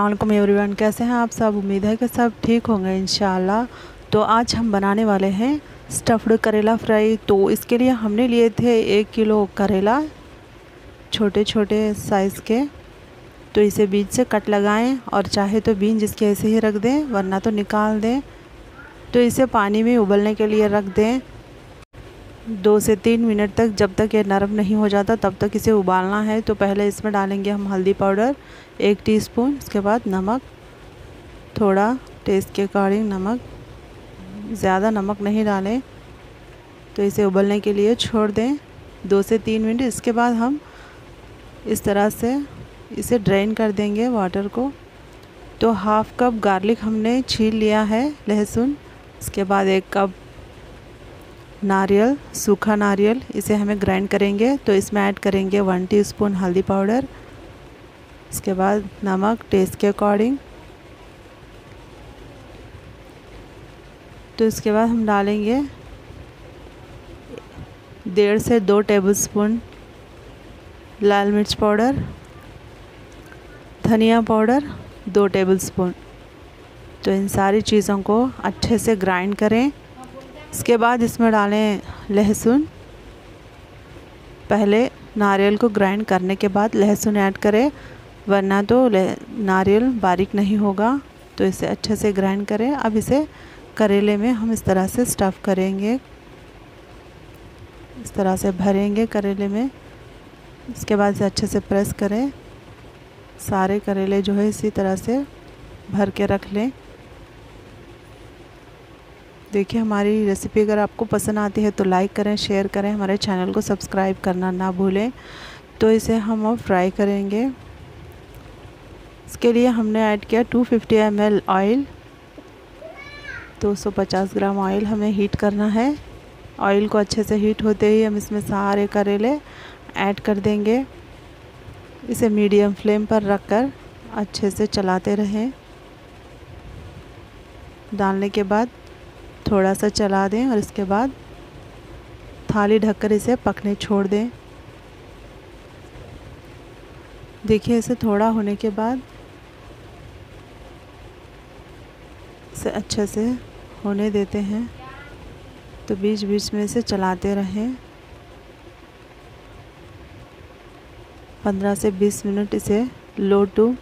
वालेकुम एवरीवन, कैसे हैं आप सब? उम्मीद है कि सब ठीक होंगे इन तो आज हम बनाने वाले हैं स्टफ़्ड करेला फ्राई। तो इसके लिए हमने लिए थे एक किलो करेला छोटे छोटे साइज़ के। तो इसे बीज से कट लगाएँ और चाहे तो बीन जिसके ऐसे ही रख दें, वरना तो निकाल दें। तो इसे पानी में उबलने के लिए रख दें। दो से तीन मिनट तक जब तक ये नरम नहीं हो जाता, तब तक इसे उबालना है। तो पहले इसमें डालेंगे हम हल्दी पाउडर, एक टीस्पून। उसके बाद नमक, थोड़ा टेस्ट के अकॉर्डिंग नमक, ज़्यादा नमक नहीं डालें। तो इसे उबलने के लिए छोड़ दें दो से तीन मिनट। इसके बाद हम इस तरह से इसे ड्रेन कर देंगे वाटर को। तो हाफ़ कप गार्लिक हमने छील लिया है लहसुन। उसके बाद एक कप नारियल, सूखा नारियल, इसे हमें ग्राइंड करेंगे तो इसमें ऐड करेंगे वन टीस्पून हल्दी पाउडर इसके बाद नमक टेस्ट के अकॉर्डिंग तो इसके बाद हम डालेंगे डेढ़ से दो टेबलस्पून लाल मिर्च पाउडर धनिया पाउडर दो टेबलस्पून तो इन सारी चीज़ों को अच्छे से ग्राइंड करें। इसके बाद इसमें डालें लहसुन। पहले नारियल को ग्राइंड करने के बाद लहसुन ऐड करें, वरना तो नारियल बारीक नहीं होगा तो इसे अच्छे से ग्राइंड करें। अब इसे करेले में हम इस तरह से स्टफ़ करेंगे। इस तरह से भरेंगे करेले में। इसके बाद इसे अच्छे से प्रेस करें। सारे करेले जो है इसी तरह से भर के रख लें। देखिए, हमारी रेसिपी अगर आपको पसंद आती है तो लाइक करें शेयर करें, हमारे चैनल को सब्सक्राइब करना ना भूलें। तो इसे हम अब फ्राई करेंगे। इसके लिए हमने ऐड किया 250 फिफ्टी ऑयल 250 ग्राम ऑयल हमें हीट करना है। ऑयल को अच्छे से हीट होते ही हम इसमें सारे करेले ऐड कर देंगे। इसे मीडियम फ्लेम पर रख कर अच्छे से चलाते रहें। डालने के बाद थोड़ा सा चला दें और इसके बाद थाली ढककर इसे पकने छोड़ दें। देखिए, इसे थोड़ा होने के बाद इसे अच्छे से होने देते हैं। तो बीच बीच में इसे चलाते रहें। पंद्रह से बीस मिनट इसे लो टू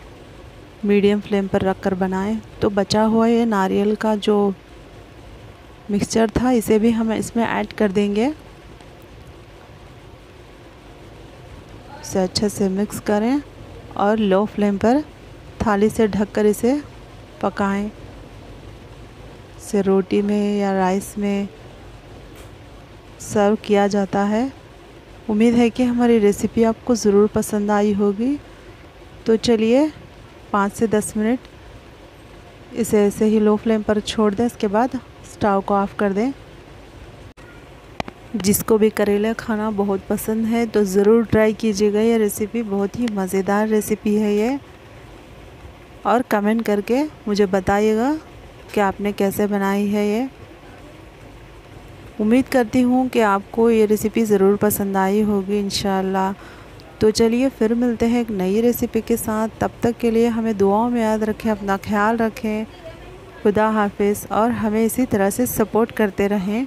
मीडियम फ्लेम पर रख कर बनाएँ। तो बचा हुआ ये नारियल का जो मिक्सचर था, इसे भी हम इसमें ऐड कर देंगे। इसे अच्छे से मिक्स करें और लो फ्लेम पर थाली से ढककर इसे पकाएँ। इसे रोटी में या राइस में सर्व किया जाता है। उम्मीद है कि हमारी रेसिपी आपको ज़रूर पसंद आई होगी। तो चलिए पाँच से दस मिनट इसे ऐसे ही लो फ्लेम पर छोड़ दें, इसके बाद स्टव को ऑफ़ कर दें। जिसको भी करेला खाना बहुत पसंद है तो ज़रूर ट्राई कीजिएगा। ये रेसिपी बहुत ही मज़ेदार रेसिपी है ये। और कमेंट करके मुझे बताइएगा कि आपने कैसे बनाई है ये। उम्मीद करती हूँ कि आपको ये रेसिपी ज़रूर पसंद आई होगी इन तो चलिए, फिर मिलते हैं एक नई रेसिपी के साथ। तब तक के लिए हमें दुआओं में याद रखें, अपना ख्याल रखें। खुदा हाफिज़ और हमें इसी तरह से सपोर्ट करते रहें।